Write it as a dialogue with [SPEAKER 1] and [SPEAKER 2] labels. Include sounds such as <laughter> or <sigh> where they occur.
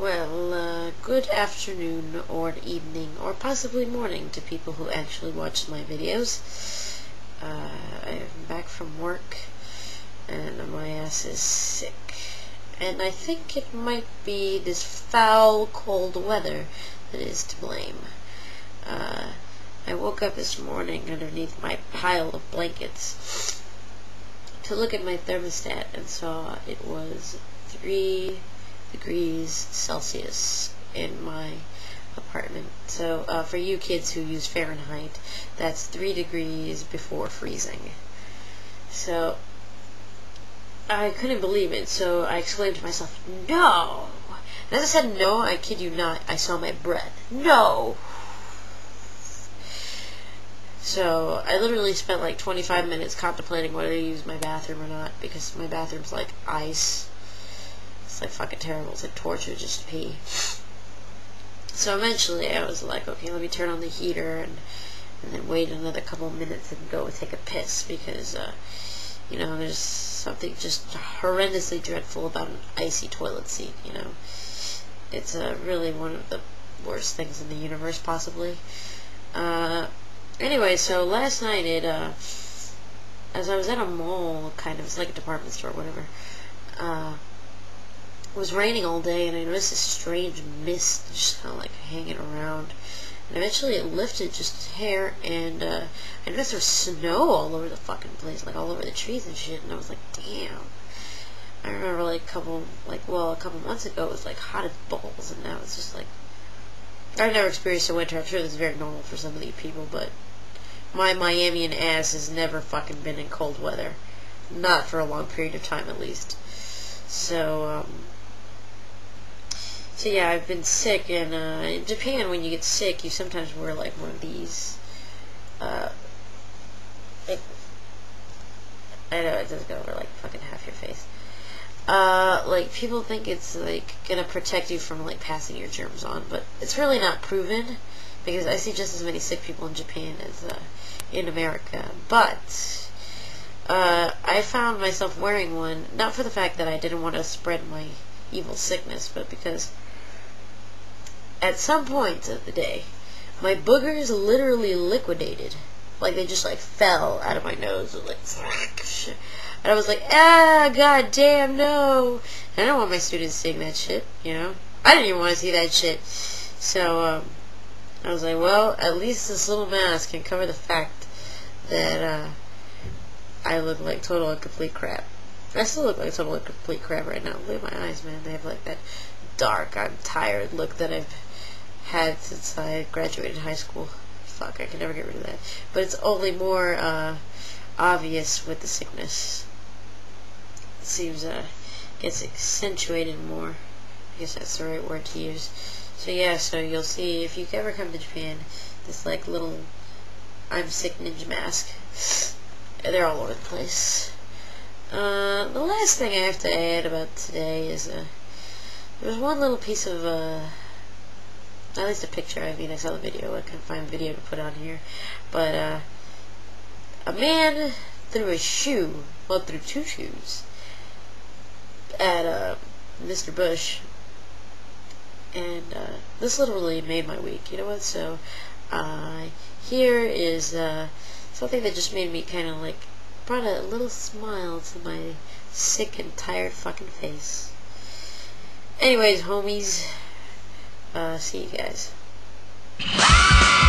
[SPEAKER 1] Well, uh, good afternoon or evening or possibly morning to people who actually watch my videos. Uh, I'm back from work and my ass is sick. And I think it might be this foul cold weather that is to blame. Uh, I woke up this morning underneath my pile of blankets to look at my thermostat and saw it was 3 degrees Celsius in my apartment. So uh, for you kids who use Fahrenheit, that's 3 degrees before freezing. So I couldn't believe it, so I exclaimed to myself, No! And as I said no, I kid you not, I saw my breath. No! So I literally spent like 25 minutes contemplating whether to use my bathroom or not because my bathroom's like ice. Like fucking terrible. It's like torture just to pee. So eventually I was like, okay, let me turn on the heater and, and then wait another couple minutes and go take a piss because, uh, you know, there's something just horrendously dreadful about an icy toilet seat, you know. It's uh, really one of the worst things in the universe, possibly. Uh, anyway, so last night it, uh, as I was at a mall, kind of, it's like a department store, whatever, uh, it was raining all day, and I noticed this strange mist just kind of like hanging around. And eventually it lifted just hair, and uh, I noticed there was snow all over the fucking place, like all over the trees and shit, and I was like, damn. I remember like a couple, like, well, a couple months ago it was like hot as balls, and now it's just like, I've never experienced a winter. I'm sure this is very normal for some of these people, but my Miamian ass has never fucking been in cold weather. Not for a long period of time, at least. So, um, so yeah, I've been sick, and uh, in Japan, when you get sick, you sometimes wear like one of these. Uh, like, I know it doesn't go over like fucking half your face. Uh, like people think it's like gonna protect you from like passing your germs on, but it's really not proven because I see just as many sick people in Japan as uh, in America. But uh, I found myself wearing one not for the fact that I didn't want to spread my evil sickness, but because at some point of the day, my boogers literally liquidated. Like they just like fell out of my nose, and like <laughs> and I was like, ah, god damn, no. And I don't want my students seeing that shit, you know. I didn't even want to see that shit. So um, I was like, well, at least this little mask can cover the fact that uh, I look like total and complete crap. I still look like total and complete crap right now. Look at my eyes, man. They have like that dark, I'm tired look that I've had since I graduated high school. Fuck, I can never get rid of that. But it's only more uh, obvious with the sickness. It seems uh, gets accentuated more. I guess that's the right word to use. So yeah, so you'll see if you ever come to Japan, this like little I'm sick ninja mask. They're all over the place. Uh, the last thing I have to add about today is uh, there was one little piece of uh, at least a picture. I mean, I saw the video. I couldn't find a video to put on here, but uh, a man threw a shoe, well, threw two shoes at uh, Mr. Bush, and uh, this literally made my week. You know what? So uh, here is uh, something that just made me kind of like brought a little smile to my sick and tired fucking face. Anyways, homies, uh, see you guys. <laughs>